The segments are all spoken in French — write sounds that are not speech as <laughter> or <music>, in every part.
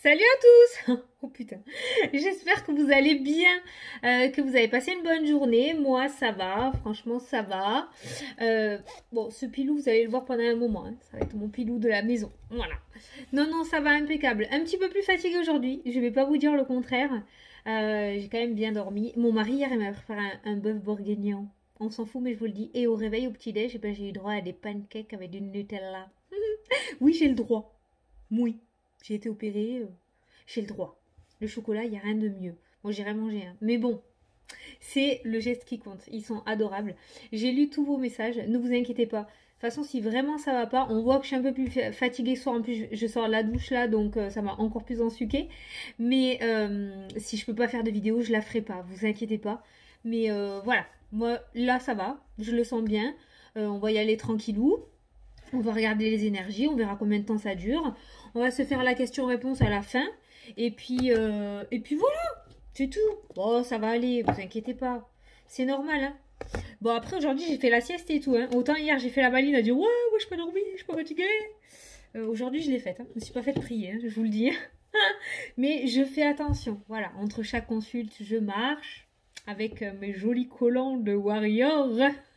Salut à tous <laughs> Oh putain J'espère que vous allez bien, euh, que vous avez passé une bonne journée. Moi, ça va, franchement, ça va. Euh, bon, ce pilou, vous allez le voir pendant un moment. hein. Ça va être mon pilou de la maison. Voilà. Non, non, ça va impeccable. Un petit peu plus fatiguée aujourd'hui. Je vais pas vous dire le contraire. Euh, J'ai quand même bien dormi. Mon mari, hier, il m'a préparé un, un bœuf bourguignon. On s'en fout, mais je vous le dis. Et au réveil, au petit-déj, eh ben, j'ai eu droit à des pancakes avec du Nutella. <laughs> oui, j'ai le droit. Oui. J'ai été opérée, euh, j'ai le droit. Le chocolat, il n'y a rien de mieux. Moi, j'irai manger un. Mais bon, c'est le geste qui compte. Ils sont adorables. J'ai lu tous vos messages. Ne vous inquiétez pas. De toute façon, si vraiment ça va pas, on voit que je suis un peu plus fa- fatiguée ce soir. En plus, je- sors la douche là, donc euh, ça m'a encore plus ensuquée. Mais euh, si je peux pas faire de vidéo, je la ferai pas. Vous inquiétez pas. Mais voilà, moi là ça va. Je le sens bien. On va y aller tranquillou. On va regarder les énergies. On verra combien de temps ça dure. On va se faire la question-réponse à la fin. Et puis, euh, et puis voilà, c'est tout. Bon, ça va aller, vous inquiétez pas. C'est normal, hein. Bon, après, aujourd'hui, j'ai fait la sieste et tout, hein. Autant hier, j'ai fait la maline à dire, ouais, ouais, je peux dormir, je suis pas fatiguée. Euh, aujourd'hui, je l'ai faite, hein. Je me suis pas fait prier, hein, je vous le dis. <laughs> Mais je fais attention. Voilà, entre chaque consulte, je marche avec euh, mes jolis collants de warrior.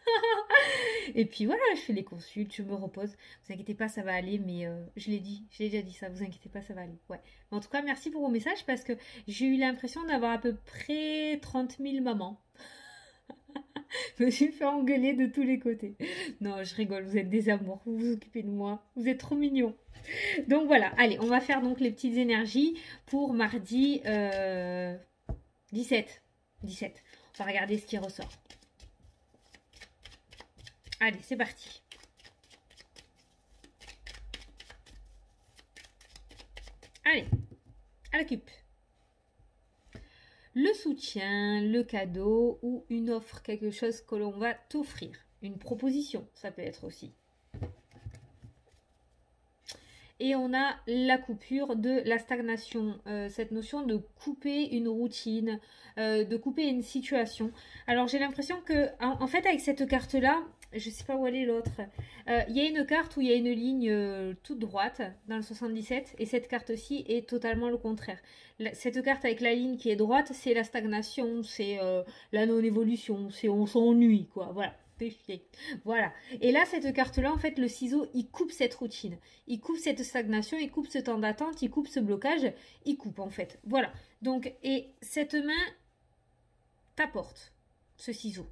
<laughs> Et puis voilà, je fais les consultes, je me repose. Vous inquiétez pas, ça va aller, mais euh, je l'ai dit, je l'ai déjà dit ça, vous inquiétez pas, ça va aller. Ouais. Mais en tout cas, merci pour vos messages parce que j'ai eu l'impression d'avoir à peu près 30 000 mamans. <laughs> je me suis fait engueuler de tous les côtés. Non, je rigole, vous êtes des amours, vous vous occupez de moi, vous êtes trop mignons. Donc voilà, allez, on va faire donc les petites énergies pour mardi euh, 17. 17. On va regarder ce qui ressort. Allez, c'est parti. Allez, à la cupe. Le soutien, le cadeau ou une offre, quelque chose que l'on va t'offrir. Une proposition, ça peut être aussi. Et on a la coupure de la stagnation, euh, cette notion de couper une routine, euh, de couper une situation. Alors j'ai l'impression que, en, en fait, avec cette carte-là, je sais pas où elle est l'autre. Euh, Il y a une carte où il y a une ligne euh, toute droite dans le 77 et cette carte-ci est totalement le contraire. Cette carte avec la ligne qui est droite, c'est la stagnation, c'est euh, la non-évolution, c'est on s'ennuie quoi. Voilà, chier. Voilà. Et là, cette carte-là, en fait, le ciseau, il coupe cette routine, il coupe cette stagnation, il coupe ce temps d'attente, il coupe ce blocage, il coupe en fait. Voilà. Donc, et cette main t'apporte ce ciseau.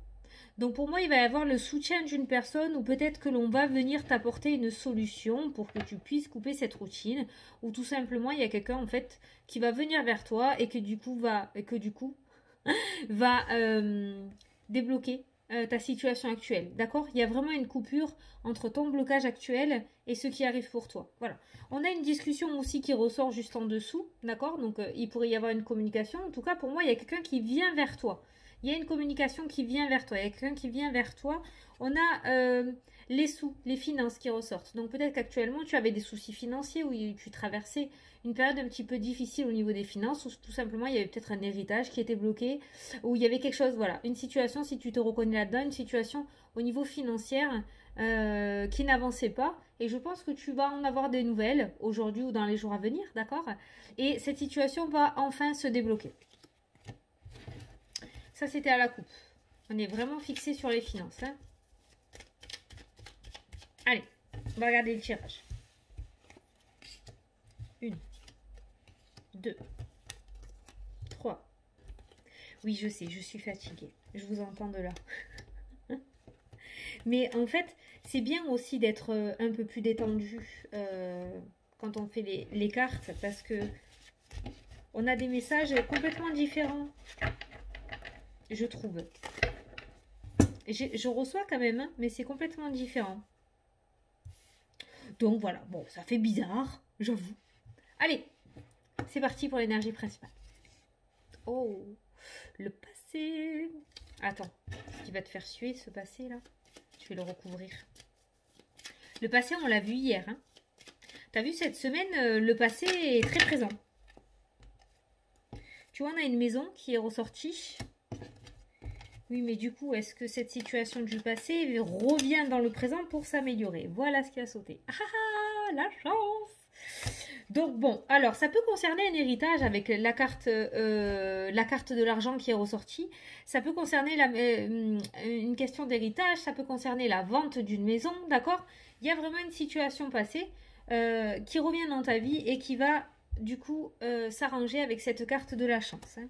Donc pour moi, il va y avoir le soutien d'une personne ou peut-être que l'on va venir t'apporter une solution pour que tu puisses couper cette routine ou tout simplement il y a quelqu'un en fait qui va venir vers toi et que du coup va et que du coup <laughs> va euh, débloquer euh, ta situation actuelle. D'accord? Il y a vraiment une coupure entre ton blocage actuel et ce qui arrive pour toi. Voilà. On a une discussion aussi qui ressort juste en dessous, d'accord? Donc euh, il pourrait y avoir une communication. En tout cas, pour moi, il y a quelqu'un qui vient vers toi il y a une communication qui vient vers toi, il y a quelqu'un qui vient vers toi. On a euh, les sous, les finances qui ressortent. Donc peut-être qu'actuellement tu avais des soucis financiers ou tu traversais une période un petit peu difficile au niveau des finances ou tout simplement il y avait peut-être un héritage qui était bloqué ou il y avait quelque chose, voilà, une situation, si tu te reconnais là-dedans, une situation au niveau financier euh, qui n'avançait pas. Et je pense que tu vas en avoir des nouvelles aujourd'hui ou dans les jours à venir, d'accord? Et cette situation va enfin se débloquer. Ça, c'était à la coupe. On est vraiment fixé sur les finances. hein. Allez, on va regarder le tirage. Une, deux, trois. Oui, je sais, je suis fatiguée. Je vous entends de là. <laughs> Mais en fait, c'est bien aussi d'être euh, un peu plus détendu euh, quand on fait les, les cartes parce que on a des messages complètement différents je trouve. Je reçois quand même, hein, mais c'est complètement différent. Donc voilà, bon, ça fait bizarre, j'avoue. Allez, c'est parti pour l'énergie principale. Oh, le passé. Attends, ce qui va te faire suer ce passé là Je vais le recouvrir. Le passé, on l'a vu hier. Hein. T'as vu cette semaine, euh, le passé est très présent. Tu vois, on a une maison qui est ressortie. Oui, mais du coup, est-ce que cette situation du passé revient dans le présent pour s'améliorer? Voilà ce qui a sauté. Ah ah, la chance Donc bon, alors ça peut concerner un héritage avec la carte, euh, la carte de l'argent qui est ressortie. Ça peut concerner euh, une question d'héritage. Ça peut concerner la vente d'une maison, d'accord? Il y a vraiment une situation passée euh, qui revient dans ta vie et qui va du coup s'arranger avec cette carte de la chance. Hein,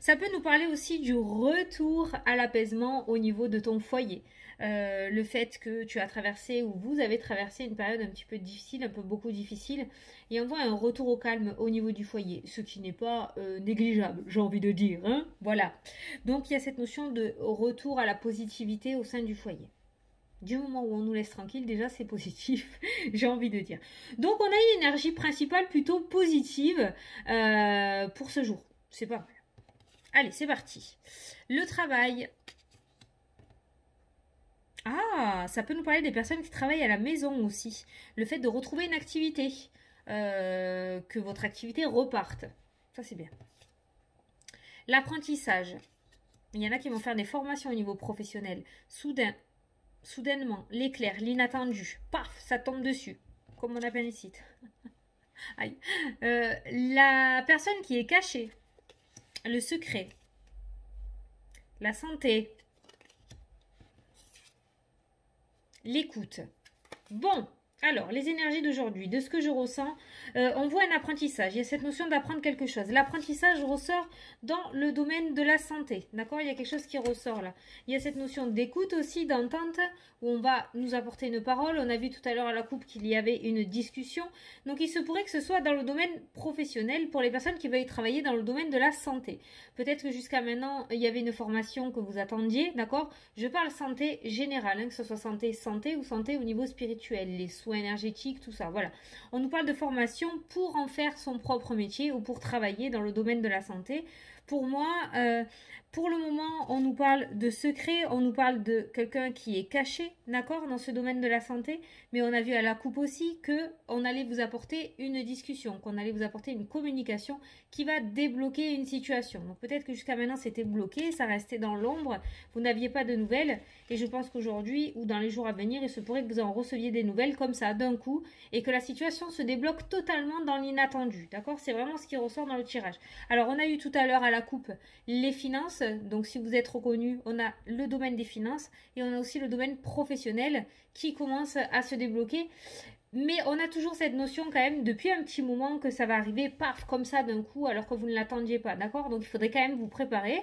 Ça peut nous parler aussi du retour à l'apaisement au niveau de ton foyer. Euh, le fait que tu as traversé ou vous avez traversé une période un petit peu difficile, un peu beaucoup difficile, et on voit un retour au calme au niveau du foyer, ce qui n'est pas euh, négligeable, j'ai envie de dire. Hein voilà. Donc il y a cette notion de retour à la positivité au sein du foyer. Du moment où on nous laisse tranquille, déjà c'est positif, <laughs> j'ai envie de dire. Donc on a une énergie principale plutôt positive euh, pour ce jour. C'est pas mal. Allez, c'est parti. Le travail, ah, ça peut nous parler des personnes qui travaillent à la maison aussi. Le fait de retrouver une activité, euh, que votre activité reparte. Ça, c'est bien. L'apprentissage. Il y en a qui vont faire des formations au niveau professionnel. Soudain, soudainement, l'éclair, l'inattendu, paf, ça tombe dessus, comme on appelle ici. <laughs> Aïe. Euh, la personne qui est cachée, le secret, la santé, l'écoute. Bon, alors, les énergies d'aujourd'hui, de ce que je ressens, euh, on voit un apprentissage. Il y a cette notion d'apprendre quelque chose. L'apprentissage ressort dans le domaine de la santé. D'accord? Il y a quelque chose qui ressort là. Il y a cette notion d'écoute aussi, d'entente, où on va nous apporter une parole. On a vu tout à l'heure à la coupe qu'il y avait une discussion. Donc, il se pourrait que ce soit dans le domaine professionnel pour les personnes qui veulent travailler dans le domaine de la santé. Peut-être que jusqu'à maintenant, il y avait une formation que vous attendiez. D'accord? Je parle santé générale, hein, que ce soit santé santé ou santé au niveau spirituel. Les soins énergétique, tout ça. Voilà. On nous parle de formation pour en faire son propre métier ou pour travailler dans le domaine de la santé. Pour moi, euh, pour le moment, on nous parle de secret, on nous parle de quelqu'un qui est caché, d'accord, dans ce domaine de la santé, mais on a vu à la coupe aussi que on allait vous apporter une discussion, qu'on allait vous apporter une communication qui va débloquer une situation. Donc peut-être que jusqu'à maintenant c'était bloqué, ça restait dans l'ombre, vous n'aviez pas de nouvelles, et je pense qu'aujourd'hui ou dans les jours à venir, il se pourrait que vous en receviez des nouvelles comme ça d'un coup, et que la situation se débloque totalement dans l'inattendu, d'accord C'est vraiment ce qui ressort dans le tirage. Alors on a eu tout à l'heure à la coupe les finances donc si vous êtes reconnu, on a le domaine des finances et on a aussi le domaine professionnel qui commence à se débloquer. Mais on a toujours cette notion quand même depuis un petit moment que ça va arriver paf comme ça d'un coup alors que vous ne l'attendiez pas, d'accord? Donc il faudrait quand même vous préparer,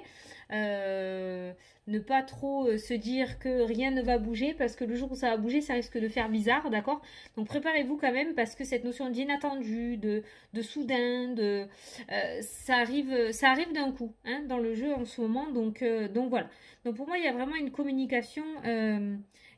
euh, ne pas trop euh, se dire que rien ne va bouger parce que le jour où ça va bouger ça risque de faire bizarre, d'accord? Donc préparez-vous quand même parce que cette notion d'inattendu, de, de soudain, de euh, ça arrive, ça arrive d'un coup hein, dans le jeu en ce moment, donc donc voilà. Donc pour moi il y a vraiment une communication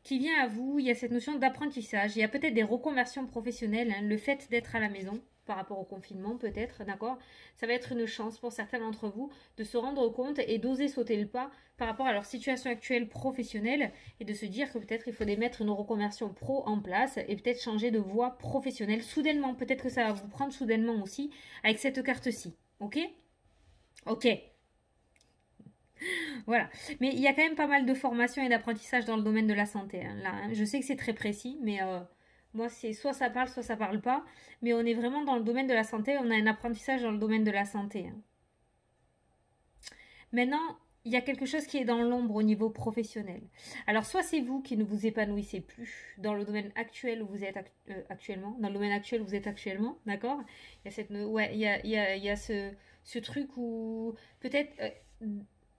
qui vient à vous. Il y a cette notion d'apprentissage. Il y a peut-être des reconversions professionnelles. Hein. le fait d'être à la maison par rapport au confinement, peut-être, d'accord? Ça va être une chance pour certains d'entre vous de se rendre compte et d'oser sauter le pas par rapport à leur situation actuelle professionnelle et de se dire que peut-être il faut mettre une reconversion pro en place et peut-être changer de voie professionnelle soudainement. Peut-être que ça va vous prendre soudainement aussi avec cette carte-ci. Ok? Ok. <laughs> voilà. Mais il y a quand même pas mal de formations et d'apprentissage dans le domaine de la santé. Hein, là, hein. Je sais que c'est très précis, mais euh, moi, c'est soit ça parle, soit ça parle pas. Mais on est vraiment dans le domaine de la santé. On a un apprentissage dans le domaine de la santé. Hein. Maintenant, il y a quelque chose qui est dans l'ombre au niveau professionnel. Alors, soit c'est vous qui ne vous épanouissez plus dans le domaine actuel où vous êtes euh, actuellement, dans le domaine actuel où vous êtes actuellement, d'accord? Il y a ce truc où peut-être euh,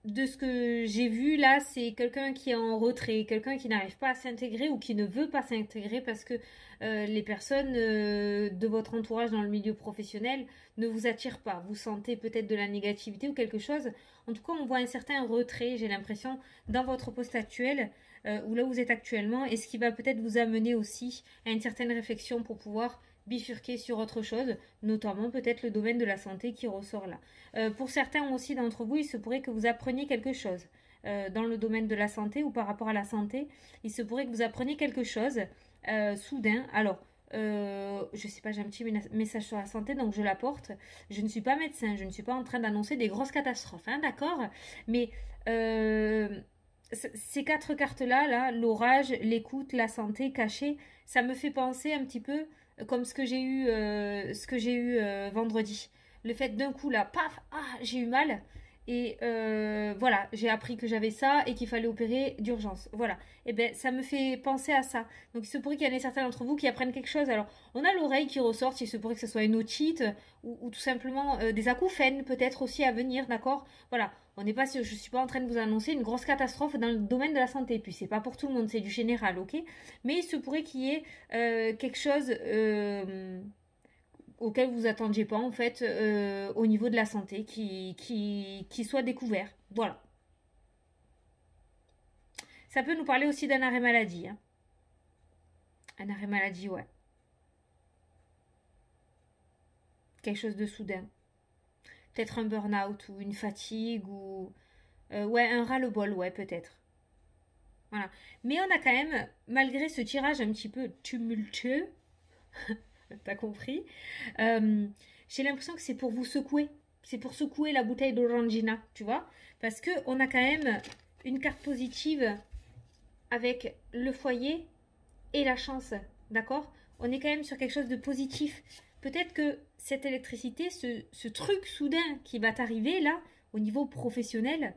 de ce que j'ai vu là, c'est quelqu'un qui est en retrait, quelqu'un qui n'arrive pas à s'intégrer ou qui ne veut pas s'intégrer parce que euh, les personnes euh, de votre entourage dans le milieu professionnel ne vous attirent pas. Vous sentez peut-être de la négativité ou quelque chose. En tout cas, on voit un certain retrait, j'ai l'impression, dans votre poste actuel euh, ou là où vous êtes actuellement et ce qui va peut-être vous amener aussi à une certaine réflexion pour pouvoir bifurquer sur autre chose, notamment peut-être le domaine de la santé qui ressort là. Euh, pour certains aussi d'entre vous, il se pourrait que vous appreniez quelque chose euh, dans le domaine de la santé ou par rapport à la santé. Il se pourrait que vous appreniez quelque chose euh, soudain. Alors, je sais pas, j'ai un petit message sur la santé, donc je l'apporte. Je ne suis pas médecin, je ne suis pas en train d'annoncer des grosses catastrophes, hein, d'accord? Mais ces quatre cartes-là, là, l'orage, l'écoute, la santé cachée, ça me fait penser un petit peu comme ce que j'ai eu, euh, ce que j'ai eu euh, vendredi. Le fait d'un coup là, paf, ah, j'ai eu mal. Et euh, voilà, j'ai appris que j'avais ça et qu'il fallait opérer d'urgence. Voilà. Et eh ben ça me fait penser à ça. Donc il se pourrait qu'il y en ait certains d'entre vous qui apprennent quelque chose. Alors on a l'oreille qui ressort, il se pourrait que ce soit une otite ou, tout simplement des acouphènes peut-être aussi à venir, d'accord? Voilà. On n'est pas je suis pas en train de vous annoncer une grosse catastrophe dans le domaine de la santé. Puis c'est pas pour tout le monde, c'est du général, ok? Mais il se pourrait qu'il y ait euh, quelque chose euh, auquel vous attendiez pas en fait euh, au niveau de la santé qui, soit découvert. Voilà. Ça peut nous parler aussi d'un arrêt maladie. Hein. Un arrêt maladie, ouais. Quelque chose de soudain peut-être un burn-out ou une fatigue ou euh, ouais un ras-le-bol ouais peut-être. Voilà. Mais on a quand même malgré ce tirage un petit peu tumultueux <laughs> t'as compris euh, j'ai l'impression que c'est pour vous secouer. C'est pour secouer la bouteille d'orangina tu vois. Parce que on a quand même une carte positive avec le foyer et la chance d'accord? On est quand même sur quelque chose de positif. Peut-être que cette électricité, ce, truc soudain qui va t'arriver là, au niveau professionnel,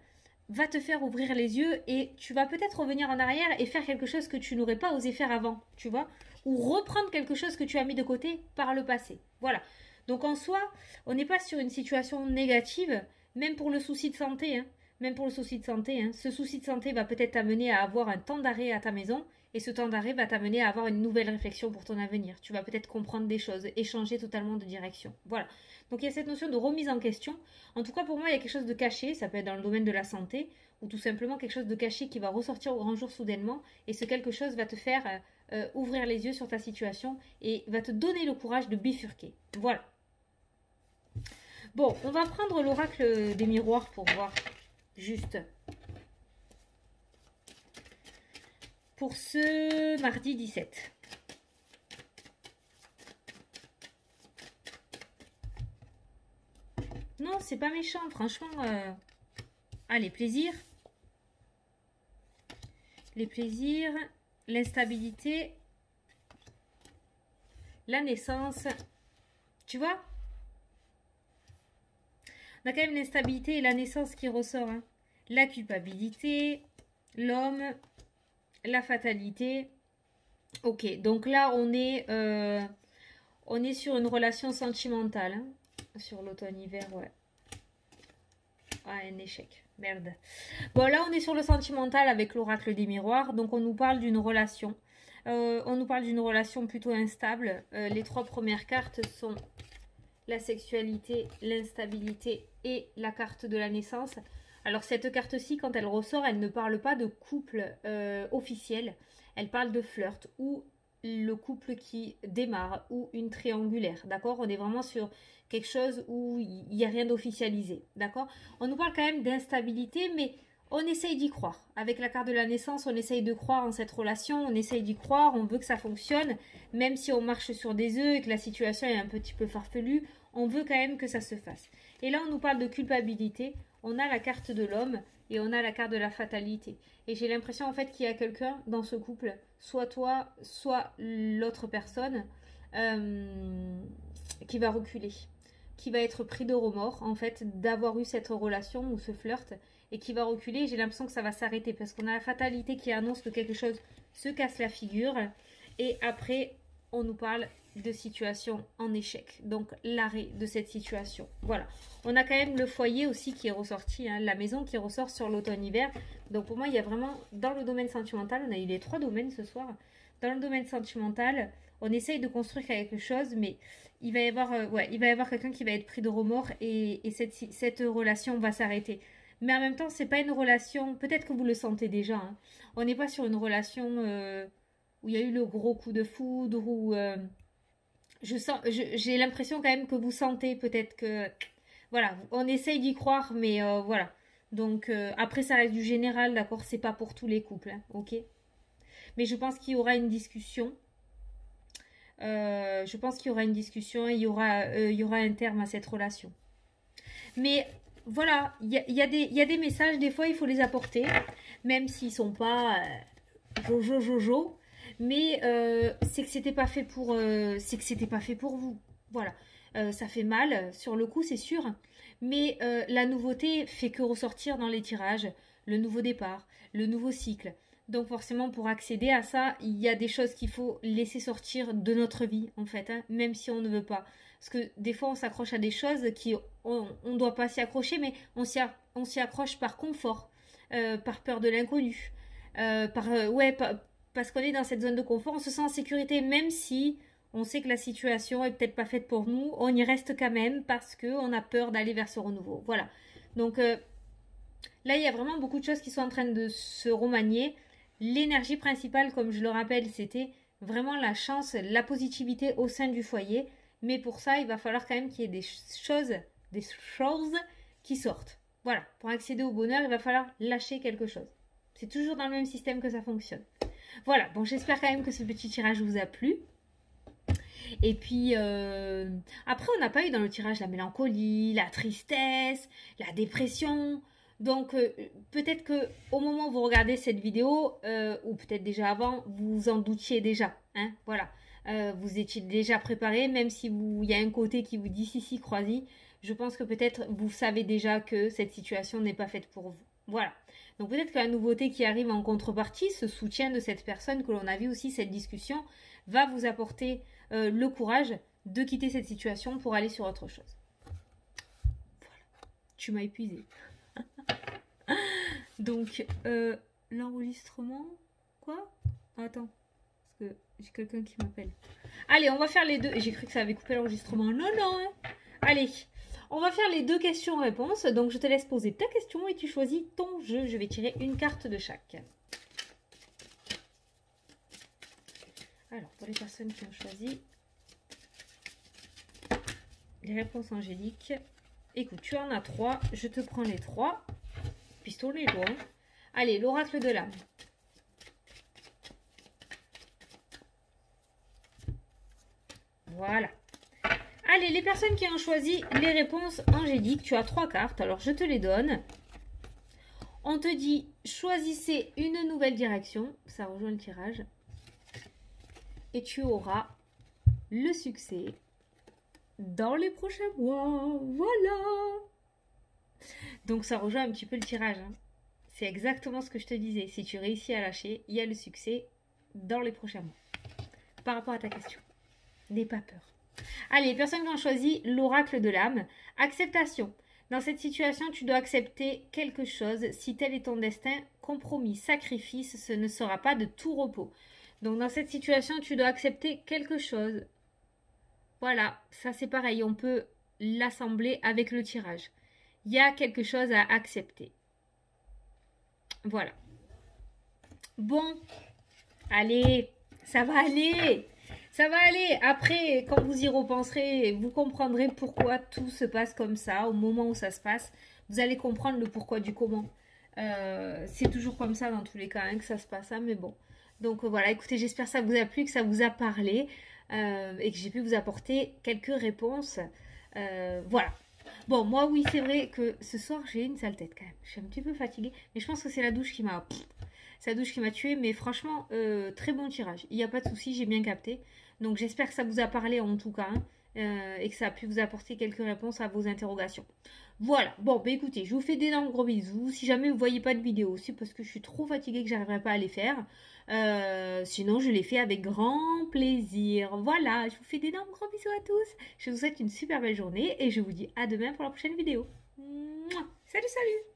va te faire ouvrir les yeux et tu vas peut-être revenir en arrière et faire quelque chose que tu n'aurais pas osé faire avant, tu vois, ou reprendre quelque chose que tu as mis de côté par le passé. Voilà. Donc en soi, on n'est pas sur une situation négative, même pour le souci de santé. Hein. Même pour le souci de santé. Hein. Ce souci de santé va peut-être t'amener à avoir un temps d'arrêt à ta maison et ce temps d'arrêt va t'amener à avoir une nouvelle réflexion pour ton avenir. Tu vas peut-être comprendre des choses, échanger totalement de direction. Voilà. Donc il y a cette notion de remise en question. En tout cas, pour moi, il y a quelque chose de caché. Ça peut être dans le domaine de la santé ou tout simplement quelque chose de caché qui va ressortir au grand jour soudainement. Et ce quelque chose va te faire euh, euh, ouvrir les yeux sur ta situation et va te donner le courage de bifurquer. Voilà. Bon, on va prendre l'oracle des miroirs pour voir juste pour ce mardi 17. Non, c'est pas méchant, franchement. Euh... Allez, plaisir. Les plaisirs, l'instabilité, la naissance. Tu vois? On a quand même l'instabilité et la naissance qui ressort. Hein. La culpabilité, l'homme, la fatalité. Ok, donc là, on est, euh, sur une relation sentimentale. Hein. sur l'automne-hiver, ouais. Ah, un échec. Merde. Bon, là, on est sur le sentimental avec l'oracle des miroirs. Donc, on nous parle d'une relation. Euh, on nous parle d'une relation plutôt instable. Euh, les trois premières cartes sont la sexualité, l'instabilité et la carte de la naissance. Alors cette carte-ci, quand elle ressort, elle ne parle pas de couple euh, officiel, elle parle de flirt ou le couple qui démarre ou une triangulaire, d'accord? On est vraiment sur quelque chose où il n'y a rien d'officialisé, d'accord? On nous parle quand même d'instabilité, mais on essaye d'y croire. Avec la carte de la naissance, on essaye de croire en cette relation, on essaye d'y croire, on veut que ça fonctionne, même si on marche sur des œufs et que la situation est un petit peu farfelue, on veut quand même que ça se fasse. Et là, on nous parle de culpabilité, on a la carte de l'homme et on a la carte de la fatalité. Et j'ai l'impression en fait qu'il y a quelqu'un dans ce couple, soit toi, soit l'autre personne, euh, qui va reculer, qui va être pris de remords en fait d'avoir eu cette relation ou ce flirt et qui va reculer. J'ai l'impression que ça va s'arrêter parce qu'on a la fatalité qui annonce que quelque chose se casse la figure et après on nous parle de situation en échec. Donc l'arrêt de cette situation. Voilà. On a quand même le foyer aussi qui est ressorti, hein, la maison qui ressort sur l'automne-hiver. Donc pour moi, il y a vraiment, dans le domaine sentimental, on a eu les trois domaines ce soir. Dans le domaine sentimental, on essaye de construire quelque chose, mais il va y avoir, euh, ouais, quelqu'un qui va être pris de remords et, cette, cette, relation va s'arrêter. Mais en même temps, c'est pas une relation, peut-être que vous le sentez déjà, hein. on n'est pas sur une relation euh, où il y a eu le gros coup de foudre, ou... Euh, je sens, j'ai l'impression quand même que vous sentez peut-être que, voilà, on essaye d'y croire, mais euh, voilà. Donc euh, après, ça reste du général, d'accord, c'est pas pour tous les couples, hein, ok. Mais je pense qu'il y aura une discussion. Euh, je pense qu'il y aura une discussion et il y aura, il y aura un terme à cette relation. Mais voilà, il y a, y, y a, des messages, des fois il faut les apporter, même s'ils sont pas jojo jojo. Mais euh, c'est que c'était pas fait pour, euh, c'est que c'était pas fait pour vous. Voilà, Euh, ça fait mal sur le coup, c'est sûr, mais la nouveauté fait que ressortir dans les tirages le nouveau départ, le nouveau cycle. Donc forcément, pour accéder à ça, il y a des choses qu'il faut laisser sortir de notre vie, en fait, hein, même si on ne veut pas. Parce que des fois, on s'accroche à des choses qui on ne doit pas s'y accrocher, mais on s'y accroche par confort, par peur de l'inconnu, par ouais, pa- parce qu'on est dans cette zone de confort, on se sent en sécurité, même si on sait que la situation est peut-être pas faite pour nous, on y reste quand même parce que on a peur d'aller vers ce renouveau. Voilà. Donc euh, là, il y a vraiment beaucoup de choses qui sont en train de se remanier. L'énergie principale, comme je le rappelle, c'était vraiment la chance, la positivité au sein du foyer. Mais pour ça, il va falloir quand même qu'il y ait des choses, des choses qui sortent. Voilà, pour accéder au bonheur, il va falloir lâcher quelque chose. C'est toujours dans le même système que ça fonctionne. Voilà, bon, j'espère quand même que ce petit tirage vous a plu. Et puis, euh, après, on n'a pas eu dans le tirage la mélancolie, la tristesse, la dépression. Donc, euh, peut-être que au moment où vous regardez cette vidéo, euh, ou peut-être déjà avant, vous en doutiez déjà. Hein, voilà. Vous étiez déjà préparé, même si il y a un côté qui vous dit si, si, croisy. Je pense que peut-être vous savez déjà que cette situation n'est pas faite pour vous. Voilà. Donc peut-être que la nouveauté qui arrive en contrepartie, ce soutien de cette personne que l'on a vu aussi, cette discussion, va vous apporter euh, le courage de quitter cette situation pour aller sur autre chose. Voilà. Tu m'as épuisé. <laughs> Donc, euh, l'enregistrement. Quoi? Attends. Parce que j'ai quelqu'un qui m'appelle. Allez, on va faire les deux. J'ai cru que ça avait coupé l'enregistrement. Non, non. hein. Allez. On va faire les deux questions-réponses. Donc, je te laisse poser ta question et tu choisis ton jeu. Je vais tirer une carte de chaque. Alors, pour les personnes qui ont choisi les réponses angéliques, écoute, tu en as trois. Je te prends les trois. Pistolet loin. Allez, l'oracle de l'âme. Voilà. Allez, les personnes qui ont choisi les réponses angéliques, tu as trois cartes, alors je te les donne. On te dit, choisissez une nouvelle direction, ça rejoint le tirage, et tu auras le succès dans les prochains mois. Voilà. Donc ça rejoint un petit peu le tirage. hein. C'est exactement ce que je te disais. Si tu réussis à lâcher, il y a le succès dans les prochains mois. Par rapport à ta question. N'aie pas peur. Allez, les personnes qui ont choisi l'oracle de l'âme. Acceptation. Dans cette situation, tu dois accepter quelque chose. Si tel est ton destin, compromis, sacrifice, ce ne sera pas de tout repos. Donc dans cette situation, tu dois accepter quelque chose. Voilà, ça c'est pareil, on peut l'assembler avec le tirage. Il y a quelque chose à accepter. Voilà. Bon, allez, ça va aller. Ça va aller. Après, quand vous y repenserez, vous comprendrez pourquoi tout se passe comme ça. Au moment où ça se passe, vous allez comprendre le pourquoi du comment. Euh, c'est toujours comme ça dans tous les cas hein, que ça se passe, hein, mais bon. Donc euh, voilà, écoutez, j'espère que ça vous a plu, que ça vous a parlé euh, et que j'ai pu vous apporter quelques réponses. Voilà. Bon, moi, oui, c'est vrai que ce soir, j'ai une sale tête quand même. Je suis un petit peu fatiguée, mais je pense que c'est la douche qui m'a. C'est la douche qui m'a tuée, mais franchement, très bon tirage. Il n'y a pas de souci, j'ai bien capté. Donc, j'espère que ça vous a parlé en tout cas hein, euh, et que ça a pu vous apporter quelques réponses à vos interrogations. Voilà, bon, bah écoutez, je vous fais d'énormes gros bisous. Si jamais vous voyez pas de vidéo, c'est parce que je suis trop fatiguée que j'arriverai pas à les faire. Euh, sinon, je les fais avec grand plaisir. Voilà, je vous fais d'énormes gros bisous à tous. Je vous souhaite une super belle journée et je vous dis à demain pour la prochaine vidéo. Salut, salut